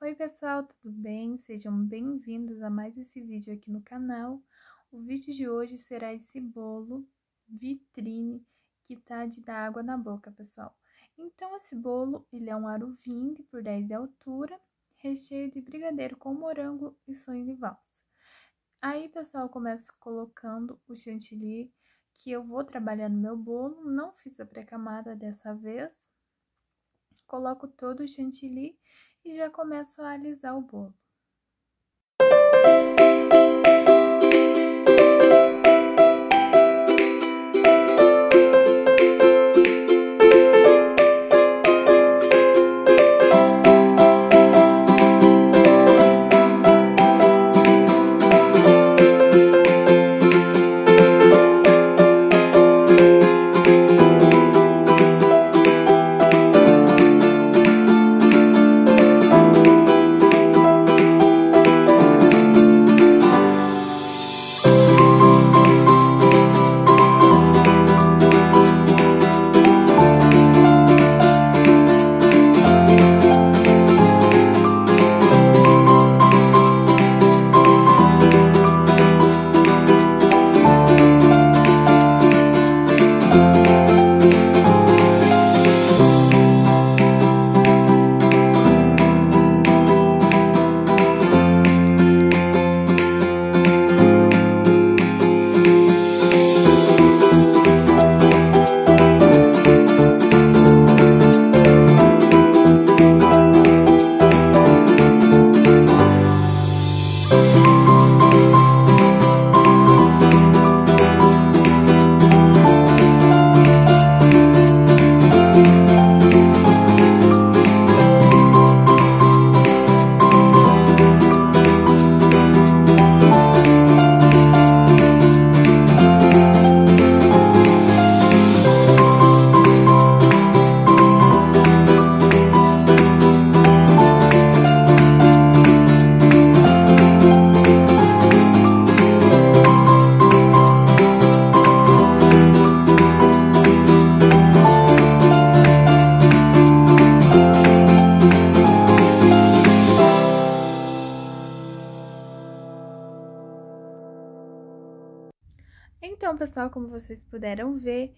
Oi pessoal, tudo bem? Sejam bem-vindos a mais esse vídeo aqui no canal. O vídeo de hoje será esse bolo vitrine que tá de dar água na boca, pessoal. Então, esse bolo, ele é um aro 20 por 10 de altura, recheio de brigadeiro com morango e sonho de valsa. Aí, pessoal, começo colocando o chantilly que eu vou trabalhar no meu bolo, não fiz a pré-camada dessa vez. Coloco todo o chantilly e já começo a alisar o bolo. Então, pessoal, como vocês puderam ver,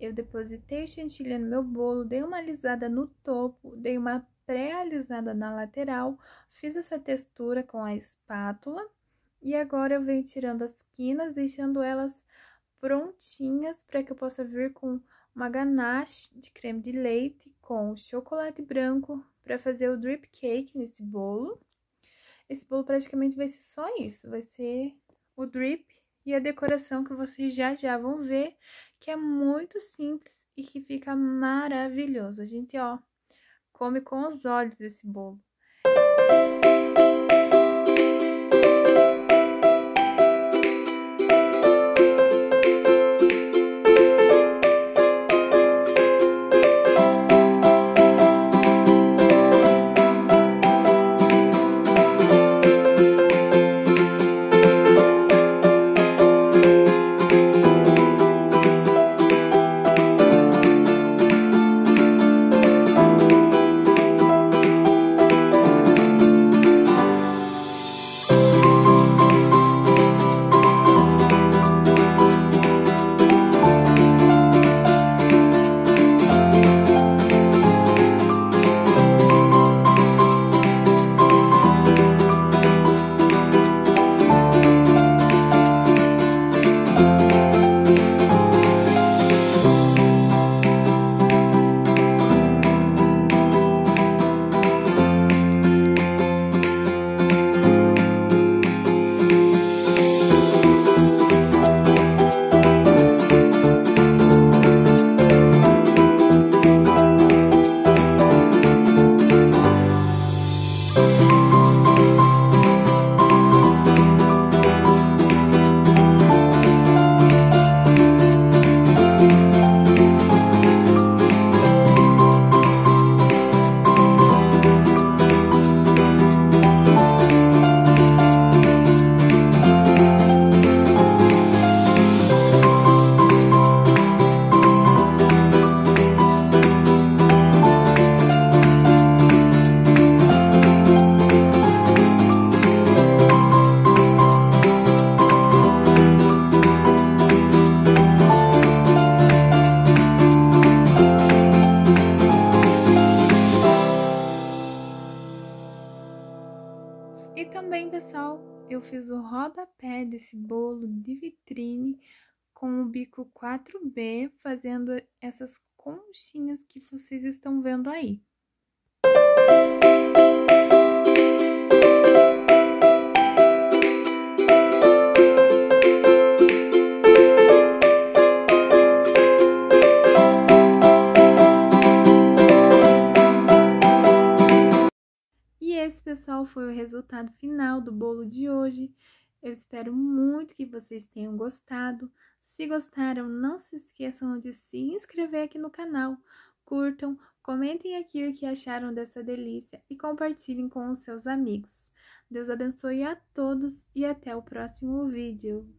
eu depositei o chantilly no meu bolo, dei uma alisada no topo, dei uma pré-alisada na lateral, fiz essa textura com a espátula e agora eu venho tirando as quinas, deixando elas prontinhas para que eu possa vir com uma ganache de creme de leite com chocolate branco para fazer o drip cake nesse bolo. Esse bolo praticamente vai ser só isso, vai ser o drip e a decoração que vocês já já vão ver, que é muito simples e que fica maravilhoso. A gente, ó, come com os olhos esse bolo. Pessoal, eu fiz o rodapé desse bolo de vitrine com o bico 4B, fazendo essas conchinhas que vocês estão vendo aí. Pessoal, foi o resultado final do bolo de hoje. Eu espero muito que vocês tenham gostado. Se gostaram, não se esqueçam de se inscrever aqui no canal. Curtam, comentem aqui o que acharam dessa delícia e compartilhem com os seus amigos. Deus abençoe a todos e até o próximo vídeo.